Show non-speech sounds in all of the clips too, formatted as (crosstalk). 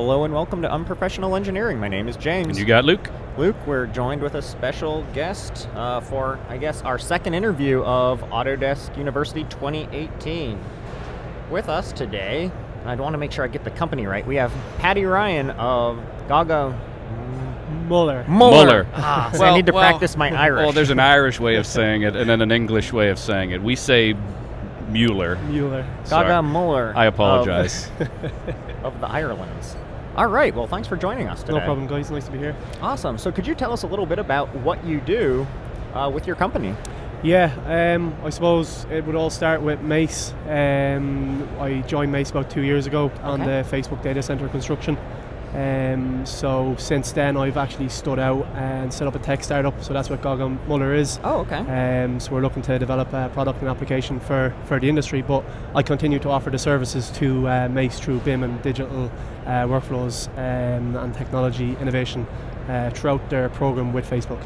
Hello and welcome to Unprofessional Engineering. My name is James. And you got Luke. Luke, we're joined with a special guest uh, for, I guess, our second interview of Autodesk University 2018. With us today, I want to make sure I get the company right. We have Paddy Ryan of Gaga Muller. Muller. Muller. Ah, so I need to well- practice my Irish. Well, there's an Irish way of saying it and then an English way of saying it. We say Mueller. Mueller. Sorry. GagaMuller. I of- apologize. Of, the Irelands. All right. Well, thanks for joining us today. No problem, guys. Nice to be here. Awesome. So, could you tell us a little bit about what you do uh, with your company? Yeah, um, I suppose it would all start with Mace. Um, I joined Mace about two years ago on the Facebook data center construction. Um, so since then, I've actually stood out and set up a tech startup. So that's what Gaga Muller is. Oh, okay. Um, so we're looking to develop a product and application for, for the industry, but I continue to offer the services to uh, Mace through BIM and digital uh, workflows um, and technology innovation uh, throughout their program with Facebook.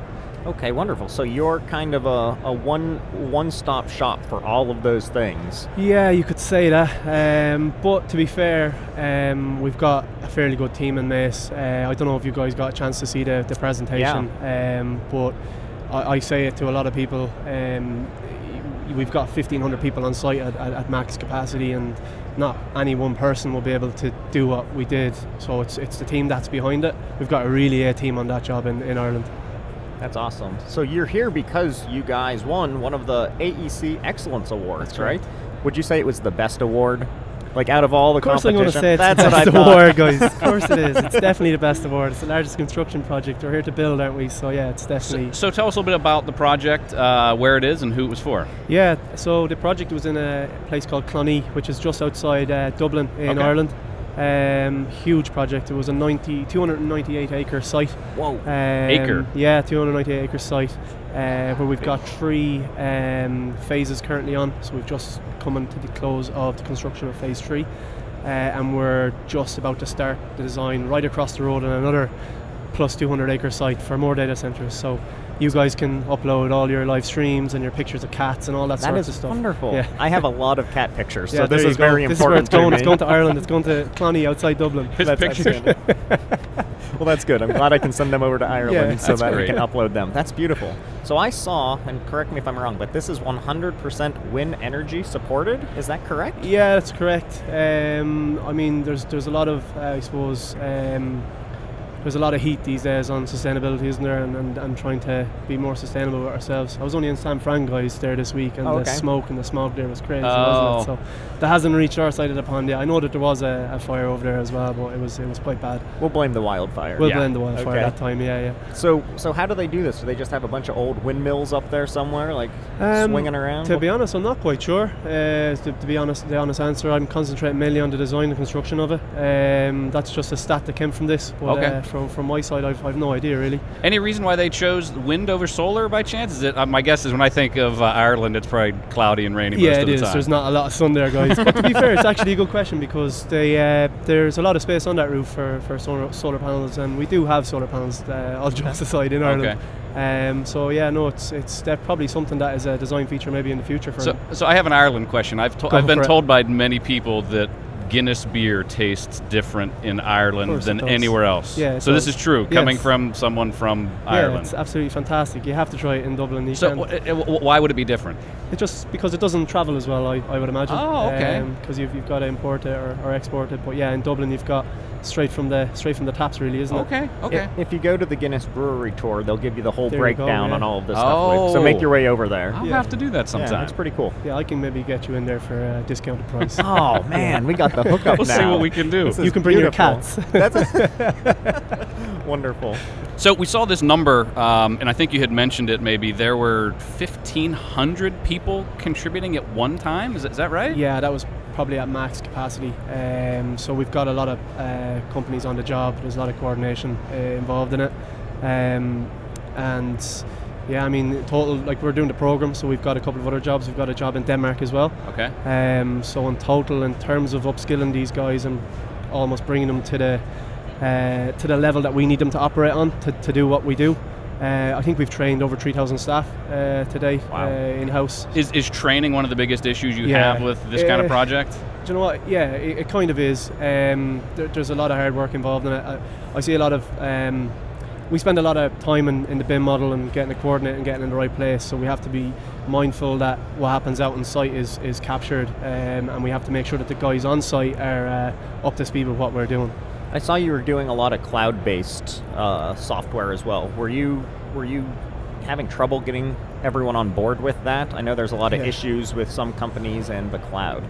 Okay, wonderful. So you're kind of a, a one one stop shop for all of those things. Yeah, you could say that. Um, but to be fair, um, we've got a fairly good team in this. Uh, I don't know if you guys got a chance to see the, the presentation, um, but I, I say it to a lot of people. Um, we've got 1,500 people on site at, at, at max capacity, and not any one person will be able to do what we did. So it's it's the team that's behind it. We've got a really A team on that job in, in Ireland. That's awesome. So you're here because you guys won one of the AEC Excellence Awards, That's right? correct. Would you say it was the best award? Like out of all the Of course, I'm going to say it's That's the best award, guys. (laughs) Of course, it is. It's definitely the best award. It's the largest construction project. We're here to build, aren't we? So yeah, it's So, definitely. so tell us a little bit about the project, uh, where it is, and who it was for. Yeah. So the project was in a place called Clonee, which is just outside uh, Dublin in Okay. Ireland. Um, huge project. It was a 90, 298 acre site. Whoa. Um, Acre? Yeah, 298 acre site uh, where we've got three um, phases currently on. So we've just come into the close of the construction of phase three, uh, and we're just about to start the design right across the road on another plus 200 acre site for more data centers. So you guys can upload all your live streams and your pictures of cats and all that That sort is of stuff. wonderful. Yeah. I have a (laughs) lot of cat pictures, Yeah, so this there is you go. very This is where important it's going. to It's going to Ireland. It's going to (laughs) Clonee outside Dublin. His That's pictures. (laughs) well, that's good. I'm glad I can send them over to Ireland Yeah. so That's that we great. can upload them. That's beautiful. So I saw, and correct me if I'm wrong, but this is 100% wind energy supported. Is that correct? Yeah, that's correct. Um, I mean, there's there's a lot of, uh, I suppose, um, there's a lot of heat these days on sustainability, isn't there? And, and, and trying to be more sustainable with ourselves. I was only in San Fran, guys, there this week, and Oh, the smoke and the smog there was crazy, Oh. wasn't it? So that hasn't reached our side of the pond yet. I know that there was a, a fire over there as well, but it was it was quite bad. We'll blame the wildfire. We'll Yeah. blame the wildfire Okay. that time. Yeah, yeah. So, so how do they do this? Do they just have a bunch of old windmills up there somewhere, like Um, swinging around? To be honest, I'm not quite sure. Uh, to, to be honest, the honest answer, I'm concentrating mainly on the design and construction of it. Um, that's just a stat that came from this. But Okay. uh, from from my side, I've, I've no idea really. Any reason why they chose wind over solar by chance? Is it? Uh, my guess is when I think of uh, Ireland, it's probably cloudy and rainy yeah, most of the is. time. There's not a lot of sun there, guys. but to be fair, it's actually a good question because they uh, there's a lot of space on that roof for, for solar, solar panels, and we do have solar panels. Uh, all jokes aside, in Ireland. Okay. Um, so yeah, no, it's it's probably something that is a design feature maybe in the future for So, them. so I have an Ireland question. I've to- I've been for it. told by many people that Guinness beer tastes different in Ireland than anywhere else. Yeah, so this is true, coming Yes. from someone from Yeah, Ireland. it's absolutely fantastic. You have to try it in Dublin. You so w- uh, w- why would it be different? It's just because it doesn't travel as well, I, I would imagine. Oh, okay. Because you've, you've got to import it or, or export it. But yeah, in Dublin you've got straight from the straight from the taps, really, isn't it? Okay, okay. If you go to the Guinness Brewery tour, they'll give you the whole There you go, breakdown yeah. on all of this stuff. Luke. So Oh. make your way over there. I'll Yeah. have to do that Yeah, sometime. that's pretty cool. Yeah, I can maybe get you in there for a discounted price. (laughs) Oh man, we got the (laughs) hookup We'll now. see what we can do. This You can bring your beautiful. cats. (laughs) That's wonderful. So we saw this number, um, and I think you had mentioned it. Maybe there were 1,500 people contributing at one time. Is, that- is that right? yeah, that was probably at max capacity. Um, so we've got a lot of uh, companies on the job. There's a lot of coordination uh, involved in it, um, and yeah, I mean total like we're doing the program. So we've got a couple of other jobs. We've got a job in Denmark as well. Okay. Um, so in total, in terms of upskilling these guys and almost bringing them to the uh, to the level that we need them to operate on to, to do what we do. Uh, I think we've trained over 3,000 staff uh, today Wow. uh, in house. Is, is training one of the biggest issues you Yeah. have with this kind of Uh, project? Do you know what? Yeah, it, it kind of is. Um, there, there's a lot of hard work involved in it. I, I see a lot of. Um, we spend a lot of time in, in the BIM model and getting the coordinate and getting in the right place. So we have to be mindful that what happens out on site is is captured, um, and we have to make sure that the guys on site are uh, up to speed with what we're doing. I saw you were doing a lot of cloud-based uh, software as well. Were you were you having trouble getting everyone on board with that? I know there's a lot of Yeah. issues with some companies and the cloud.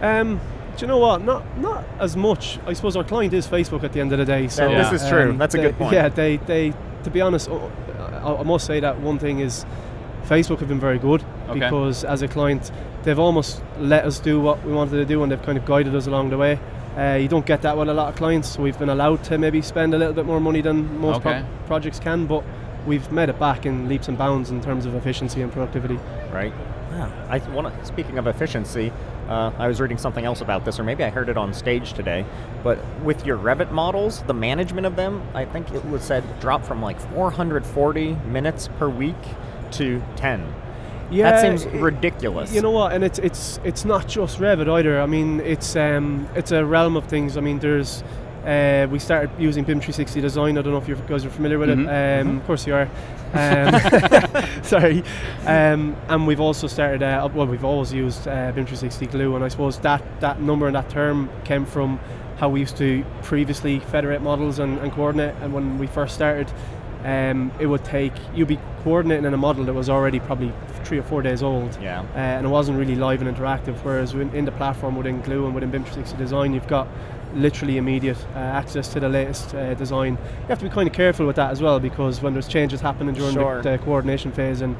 Um, do you know what? Not not as much. I suppose our client is Facebook at the end of the day. So This is true. That's a good point. Yeah, they they to be honest, uh, I, I must say that one thing is Facebook have been very good Okay. because as a client, they've almost let us do what we wanted to do and they've kind of guided us along the way. Uh, you don't get that with a lot of clients, so we've been allowed to maybe spend a little bit more money than most pro- projects can, but we've made it back in leaps and bounds in terms of efficiency and productivity. right? Yeah. I want to. Speaking of efficiency, uh, I was reading something else about this, or maybe I heard it on stage today. But with your Revit models, the management of them, I think it was said dropped from like 440 minutes per week to 10. Yeah, that seems it- ridiculous. You know what? And it's it's it's not just Revit either. I mean, it's um it's a realm of things. I mean, there's uh, we started using BIM 360 Design. I don't know if you guys are familiar with Mhm. it. Um, Of course you are. (laughs) Um, (laughs) sorry. Um, and we've also started. Uh, well, we've always used uh, BIM 360 Glue, and I suppose that that number and that term came from how we used to previously federate models and, and coordinate. And when we first started, um, it would take you'd be coordinating in a model that was already probably three or four days old Yeah. uh, and it wasn't really live and interactive. Whereas in, in the platform within Glue and within BIM 360 Design, you've got literally immediate uh, access to the latest uh, design. You have to be kind of careful with that as well because when there's changes happening during Sure. the, the coordination phase and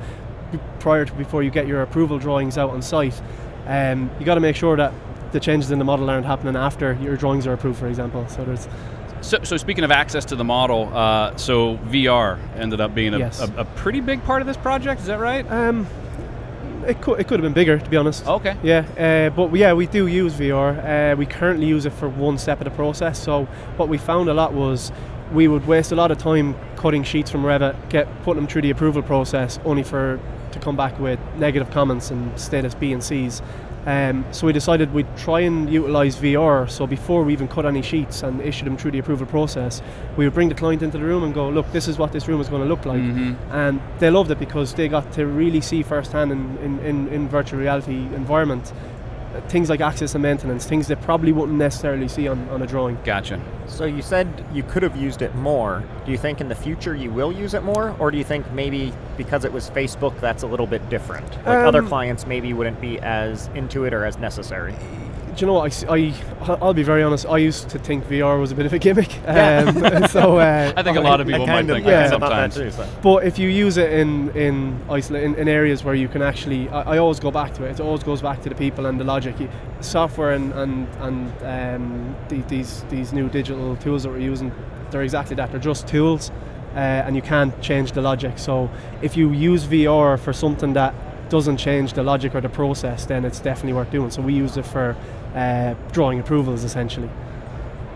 b- prior to before you get your approval drawings out on site, um, you got to make sure that the changes in the model aren't happening after your drawings are approved, for example. So there's So, so speaking of access to the model, uh, so VR ended up being a, Yes. a, a pretty big part of this project. Is that right? um, it could it could have been bigger to be honest. Okay. Yeah, uh, but yeah, we do use VR. Uh, we currently use it for one step of the process. So what we found a lot was we would waste a lot of time cutting sheets from Revit, get putting them through the approval process, only for to come back with negative comments and status B and C's. Um, so we decided we'd try and utilize VR. So before we even cut any sheets and issue them through the approval process, we would bring the client into the room and go, look, this is what this room is going to look like. Mhm. And they loved it because they got to really see firsthand in, in, in, in virtual reality environment things like access and maintenance, things they probably wouldn't necessarily see on, on a drawing. Gotcha. So you said you could have used it more. Do you think in the future you will use it more, or do you think maybe because it was Facebook that's a little bit different? Like other Um, clients maybe wouldn't be as into it or as necessary. Do you know what? I s- I, I'll be very honest. I used to think VR was a bit of a gimmick. (laughs) Yeah. Um, (laughs) so uh, I think a lot of people might think yeah. that thought that sometimes. too, so. But if you use it in in isolate in, in areas where you can actually, I, I always go back to it. It always goes back to the people and the logic. You- Software and and and um, the, these these new digital tools that we're using, they're exactly that. They're just tools, uh, and you can't change the logic. So if you use VR for something that doesn't change the logic or the process, then it's definitely worth doing. So we use it for uh, drawing approvals essentially.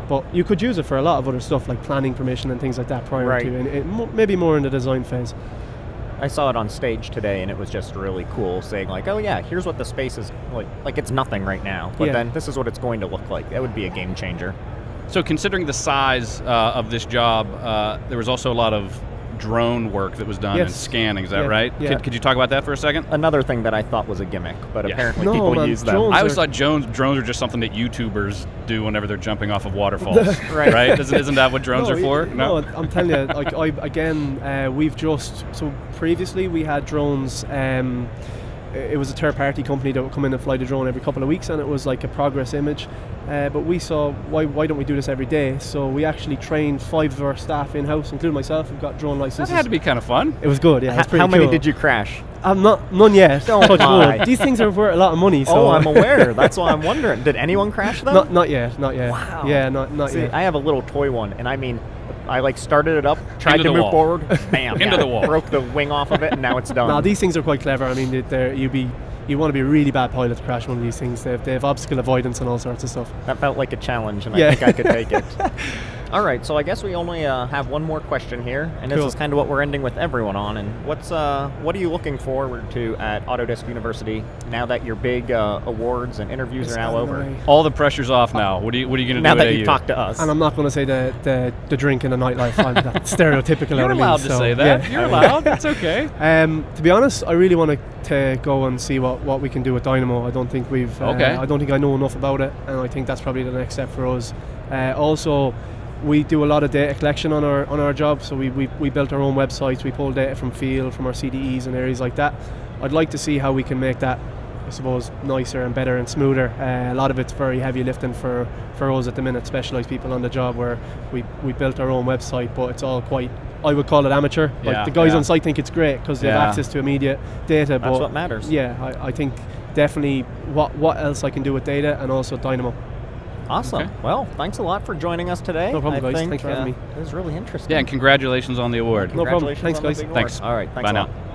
But you could use it for a lot of other stuff like planning permission and things like that prior Right. to, and it, mo- maybe more in the design phase. I saw it on stage today, and it was just really cool, saying like, "Oh yeah, here's what the space is like. Like it's nothing right now, but Yeah. then this is what it's going to look like. That would be a game changer." So, considering the size uh, of this job, uh, there was also a lot of drone work that was done and scanning. Is that Yeah, right? yeah. Could, could you talk about that for a second? Another thing that I thought was a gimmick, but Yeah. apparently No, people use that. I always thought drones, drones are just something that YouTubers do whenever they're jumping off of waterfalls, (laughs) Right. right? Isn't, isn't that what drones no, are for? y- No, I'm telling you, like I again, uh, we've just so previously we had drones. Um, it was a third-party company that would come in and fly the drone every couple of weeks, and it was like a progress image. Uh, but we saw why why don't we do this every day? So we actually trained five of our staff in-house, including myself. We've got drone That licenses. had to be kind of fun. it was good, yeah. It was pretty How many cool. did you crash? I'm not none yet. Don't lie. These things are worth a lot of money. So oh, I'm aware. (laughs) That's why I'm wondering. Did anyone crash them? not not yet, not yet. Wow. Yeah, not not See, yet. I have a little toy one, and I mean, I like started it up, tried Into to move wall. forward, (laughs) bam, Into yeah, the wall. broke the wing off of it, and now it's done. Now these things are quite clever. I mean, they- they're, you be you want to be a really bad pilot to crash one of these things. They have, they have obstacle avoidance and all sorts of stuff. that felt like a challenge, and Yeah. I think I could take it. (laughs) All right, so I guess we only uh, have one more question here, and this Cool. is kind of what we're ending with everyone on. And what's uh, what are you looking forward to at Autodesk University now that your big uh, awards and interviews It's are now out of the over? way. All the pressure's off now. What are you What are you going to do? Now that you AU? talked to us. And I'm not going to say the, the the drink in the nightlife. I'm that's (laughs) stereotypical. You're out of me, allowed to so, say that. yeah. You're allowed. That's okay. (laughs) Um, to be honest, I really want to, to go and see what, what we can do with Dynamo. I don't think we've. Uh, Okay. I don't think I know enough about it, and I think that's probably the next step for us. Uh, also, we do a lot of data collection on our on our job. So we, we, we built our own websites. We pull data from field, from our CDEs and areas like that. I'd like to see how we can make that. I suppose nicer and better and smoother. Uh, a lot of it's very heavy lifting for, for us at the minute, specialised people on the job. Where we, we built our own website, but it's all quite I would call it amateur. Yeah, like the guys yeah. on site think it's great because they Yeah. have access to immediate data. That's but what matters. Yeah, I, I think definitely what what else I can do with data and also Dynamo. Awesome. Okay. Well, thanks a lot for joining us today. No problem, I guys. think, Thanks for having uh, me. It was really interesting. Yeah, and congratulations on the award. No problem. Thanks, on guys. Thanks. All right. Thanks Bye a now. lot.